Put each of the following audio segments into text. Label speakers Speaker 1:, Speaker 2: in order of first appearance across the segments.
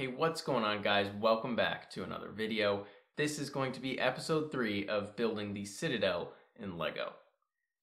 Speaker 1: Hey, what's going on guys? Welcome back to another video. This is going to be episode 3 of building the Citadel in LEGO.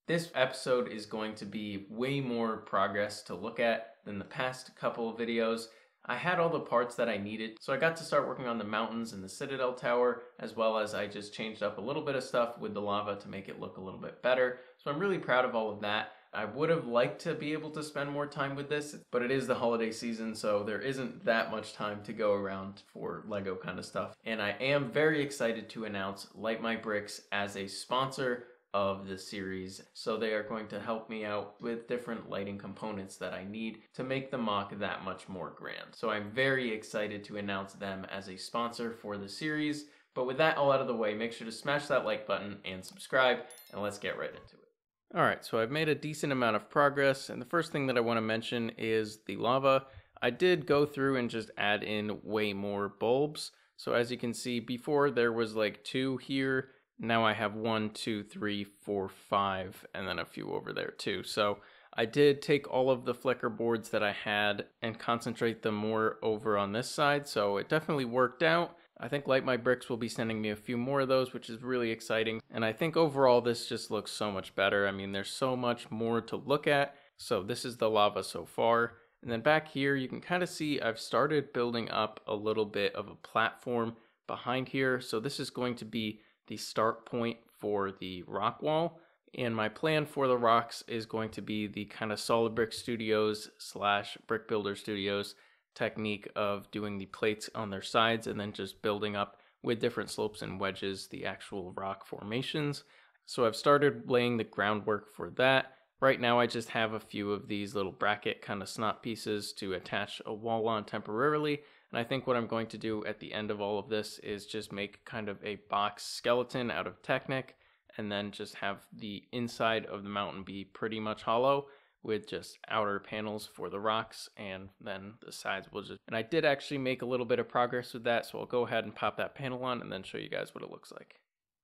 Speaker 1: This episode is going to be way more progress to look at than the past couple of videos. I had all the parts that I needed, so I got to start working on the mountains and the Citadel Tower, as well as I just changed up a little bit of stuff with the lava to make it look a little bit better. So I'm really proud of all of that. I would have liked to be able to spend more time with this, but it is the holiday season, so there isn't that much time to go around for LEGO kind of stuff. And I am very excited to announce Light My Bricks as a sponsor of the series. So they are going to help me out with different lighting components that I need to make the MOC that much more grand. So I'm very excited to announce them as a sponsor for the series. But with that all out of the way, make sure to smash that like button and subscribe, and let's get right into it. Alright, so I've made a decent amount of progress, and the first thing that I want to mention is the lava. I did go through and just add in way more bulbs. So as you can see, before there was like two here, now I have one, two, three, four, five, and then a few over there too. So I did take all of the flicker boards that I had and concentrate them more over on this side, so it definitely worked out. I think Light My Bricks will be sending me a few more of those, which is really exciting. And I think overall this just looks so much better. I mean, there's so much more to look at. So this is the lava so far. And then back here, you can kind of see I've started building up a little bit of a platform behind here. So this is going to be the start point for the rock wall. And my plan for the rocks is going to be the kind of Solid Brix Studios slash Brick Builder Studios technique of doing the plates on their sides and then just building up with different slopes and wedges the actual rock formations. So I've started laying the groundwork for that. Right now I just have a few of these little bracket kind of snot pieces to attach a wall on temporarily. And I think what I'm going to do at the end of all of this is just make kind of a box skeleton out of Technic and then just have the inside of the mountain be pretty much hollow with just outer panels for the rocks and then the sides will just and I did actually make a little bit of progress with that so I'll go ahead and pop that panel on and then show you guys what it looks like.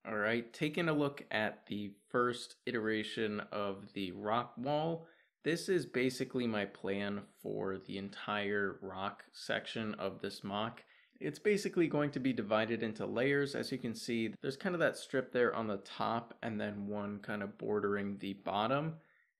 Speaker 1: Alright, taking a look at the first iteration of the rock wall, this is basically my plan for the entire rock section of this MOC. It's basically going to be divided into layers. As you can see, there's kind of that strip there on the top and then one kind of bordering the bottom.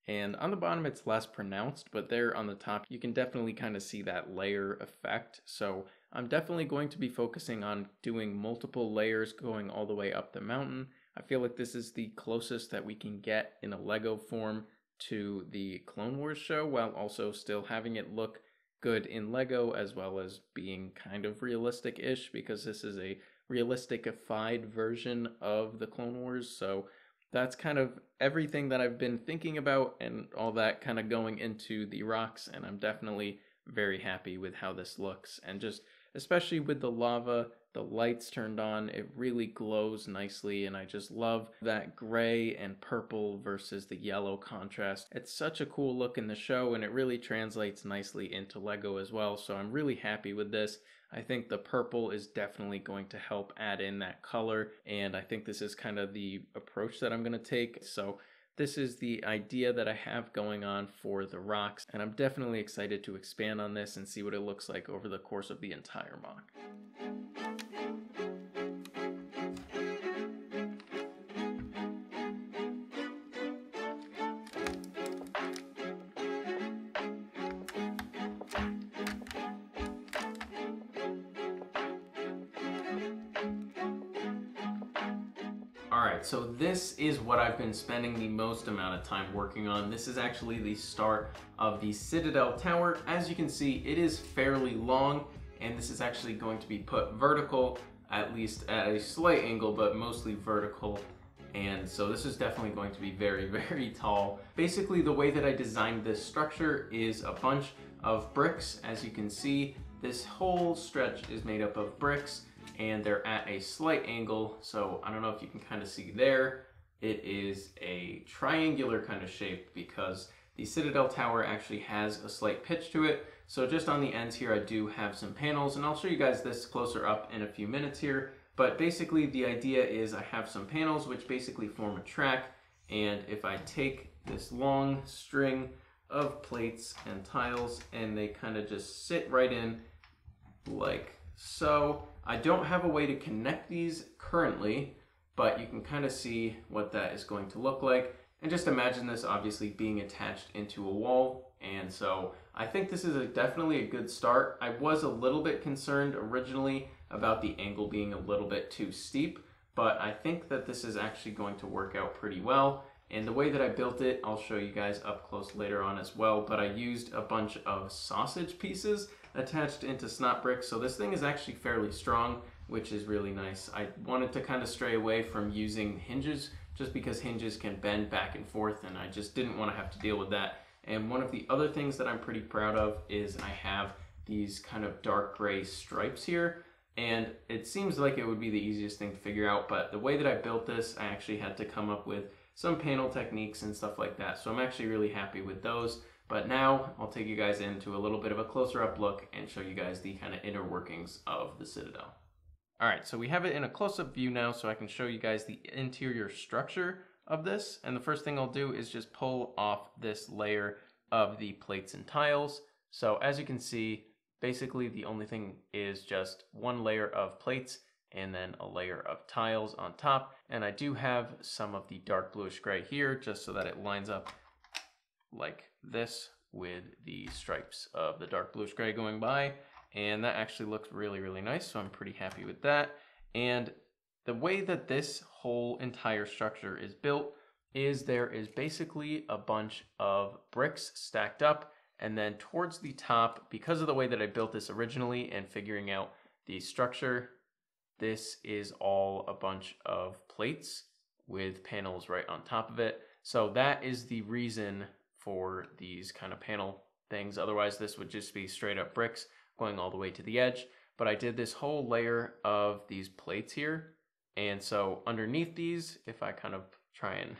Speaker 1: And on the bottom, it's less pronounced, but there on the top, you can definitely kind of see that layer effect. So I'm definitely going to be focusing on doing multiple layers going all the way up the mountain. I feel like this is the closest that we can get in a Lego form to the Clone Wars show while also still having it look good in Lego as well as being kind of realistic-ish because this is a realisticified version of the Clone Wars. So that's kind of everything that I've been thinking about and all that kind of going into the rocks and I'm definitely very happy with how this looks and just especially with the lava the lights turned on it really glows nicely and I just love that gray and purple versus the yellow contrast it's such a cool look in the show and it really translates nicely into Lego as well so I'm really happy with this I think the purple is definitely going to help add in that color and I think this is kind of the approach that I'm going to take. So this is the idea that I have going on for the rocks and I'm definitely excited to expand on this and see what it looks like over the course of the entire MOC. So this is what I've been spending the most amount of time working on. This is actually the start of the Citadel Tower. As you can see, it is fairly long, and this is actually going to be put vertical, at least at a slight angle, but mostly vertical. And so this is definitely going to be very, very tall. Basically, the way that I designed this structure is a bunch of bricks. As you can see, this whole stretch is made up of bricks and they're at a slight angle. So I don't know if you can kind of see there. It is a triangular kind of shape because the Citadel Tower actually has a slight pitch to it. So just on the ends here, I do have some panels and I'll show you guys this closer up in a few minutes here. But basically the idea is I have some panels which basically form a track. And if I take this long string of plates and tiles and they kind of just sit right in like so. I don't have a way to connect these currently, but you can kind of see what that is going to look like. And just imagine this obviously being attached into a wall. And so I think this is a, definitely a good start. I was a little bit concerned originally about the angle being a little bit too steep, but I think that this is actually going to work out pretty well. And the way that I built it, I'll show you guys up close later on as well, but I used a bunch of sausage pieces attached into snot bricks. So this thing is actually fairly strong, which is really nice. I wanted to kind of stray away from using hinges just because hinges can bend back and forth and I just didn't want to have to deal with that. And one of the other things that I'm pretty proud of is I have these kind of dark gray stripes here. And it seems like it would be the easiest thing to figure out, but the way that I built this, I actually had to come up with some panel techniques and stuff like that. So I'm actually really happy with those. But now I'll take you guys into a little bit of a closer up look and show you guys the kind of inner workings of the Citadel. All right, so we have it in a close-up view now so I can show you guys the interior structure of this. And the first thing I'll do is just pull off this layer of the plates and tiles. So as you can see, basically the only thing is just one layer of plates and then a layer of tiles on top. And I do have some of the dark bluish gray here just so that it lines up like this with the stripes of the dark bluish gray going by. And that actually looks really, really nice. So I'm pretty happy with that. And the way that this whole entire structure is built is there is basically a bunch of bricks stacked up and then towards the top, because of the way that I built this originally and figuring out the structure, this is all a bunch of plates with panels right on top of it. So that is the reason for these kind of panel things. Otherwise, this would just be straight up bricks going all the way to the edge. But I did this whole layer of these plates here. And so underneath these, if I kind of try and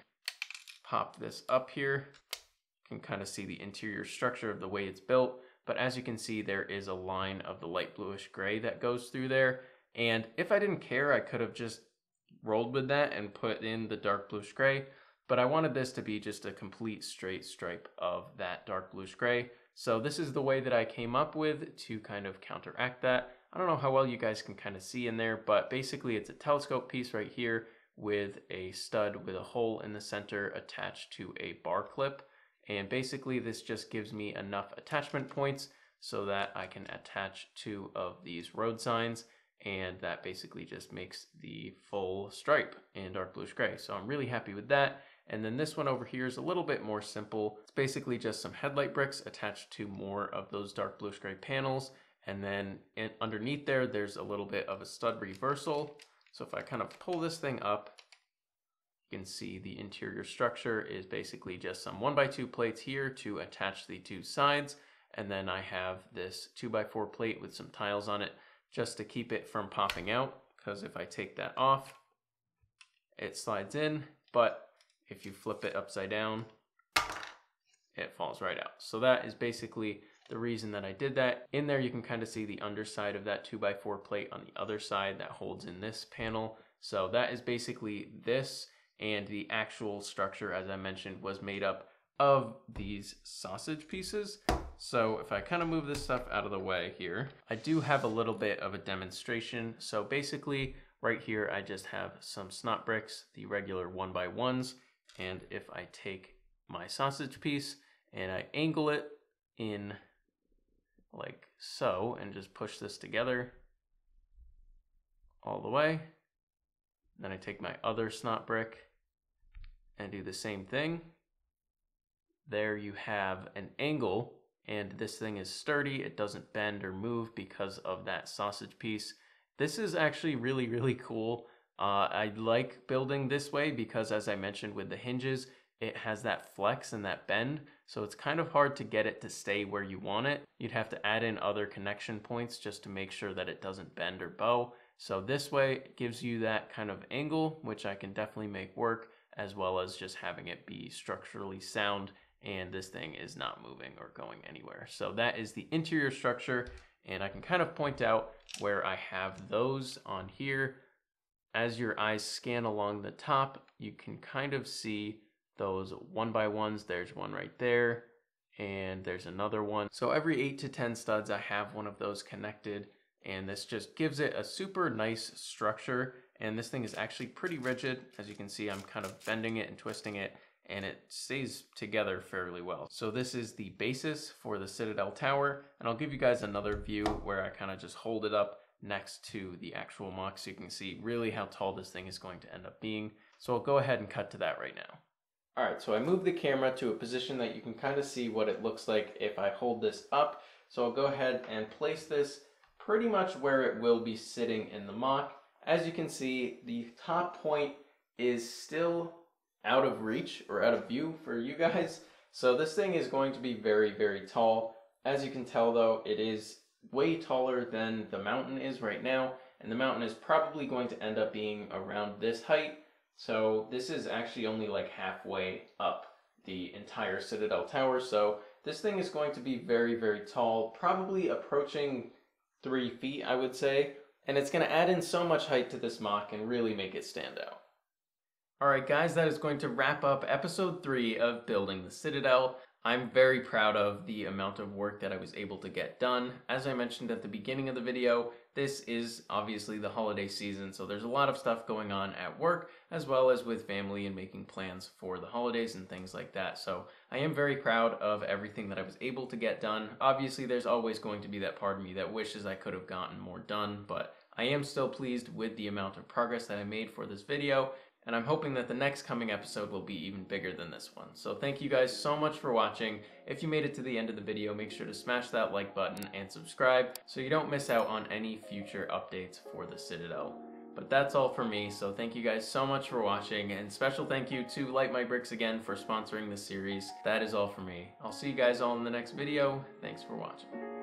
Speaker 1: pop this up here, you can kind of see the interior structure of the way it's built. But as you can see, there is a line of the light bluish gray that goes through there. And if I didn't care, I could have just rolled with that and put in the dark bluish gray. But I wanted this to be just a complete straight stripe of that dark bluish gray. So this is the way that I came up with to kind of counteract that. I don't know how well you guys can kind of see in there, but basically it's a telescope piece right here with a stud with a hole in the center attached to a bar clip. And basically this just gives me enough attachment points so that I can attach two of these road signs and that basically just makes the full stripe in dark bluish gray. So I'm really happy with that. And then this one over here is a little bit more simple. It's basically just some headlight bricks attached to more of those dark bluish gray panels. And then in, underneath there, there's a little bit of a stud reversal. So if I kind of pull this thing up, you can see the interior structure is basically just some one by two plates here to attach the two sides. And then I have this two by four plate with some tiles on it just to keep it from popping out. Because if I take that off, it slides in. But if you flip it upside down, it falls right out. So that is basically the reason that I did that. In there, you can kind of see the underside of that 2x4 plate on the other side that holds in this panel. So that is basically this and the actual structure, as I mentioned, was made up of these sausage pieces. So if I kind of move this stuff out of the way here, I do have a little bit of a demonstration. So basically right here, I just have some snot bricks, the regular one by ones. And if I take my sausage piece and I angle it in like so and just push this together all the way. Then I take my other snot brick and do the same thing. There you have an angle and this thing is sturdy. It doesn't bend or move because of that sausage piece. This is actually really, really cool. Uh, I like building this way because as I mentioned with the hinges, it has that flex and that bend. So it's kind of hard to get it to stay where you want it. You'd have to add in other connection points just to make sure that it doesn't bend or bow. So this way it gives you that kind of angle, which I can definitely make work, as well as just having it be structurally sound and this thing is not moving or going anywhere. So that is the interior structure and I can kind of point out where I have those on here. As your eyes scan along the top, you can kind of see those one by ones. There's one right there and there's another one. So every eight to 10 studs, I have one of those connected and this just gives it a super nice structure and this thing is actually pretty rigid. As you can see, I'm kind of bending it and twisting it and it stays together fairly well. So this is the basis for the Citadel Tower and I'll give you guys another view where I kind of just hold it up next to the actual MOC so you can see really how tall this thing is going to end up being. So I'll go ahead and cut to that right now. Alright, so I moved the camera to a position that you can kind of see what it looks like if I hold this up. So I'll go ahead and place this pretty much where it will be sitting in the MOC. As you can see, the top point is still out of reach or out of view for you guys. So this thing is going to be very, very tall. As you can tell though, it is way taller than the mountain is right now. And the mountain is probably going to end up being around this height. So this is actually only like halfway up the entire Citadel Tower. So this thing is going to be very, very tall, probably approaching three feet, I would say. And it's going to add in so much height to this MOC and really make it stand out. Alright guys, that is going to wrap up episode 3 of Building the Citadel. I'm very proud of the amount of work that I was able to get done. As I mentioned at the beginning of the video, this is obviously the holiday season, so there's a lot of stuff going on at work, as well as with family and making plans for the holidays and things like that. So I am very proud of everything that I was able to get done. Obviously, there's always going to be that part of me that wishes I could have gotten more done, but I am still pleased with the amount of progress that I made for this video, and I'm hoping that the next coming episode will be even bigger than this one. So thank you guys so much for watching. If you made it to the end of the video, make sure to smash that like button and subscribe so you don't miss out on any future updates for the Citadel. But that's all for me, so thank you guys so much for watching, and special thank you to Light My Bricks again for sponsoring this series. That is all for me. I'll see you guys all in the next video. Thanks for watching.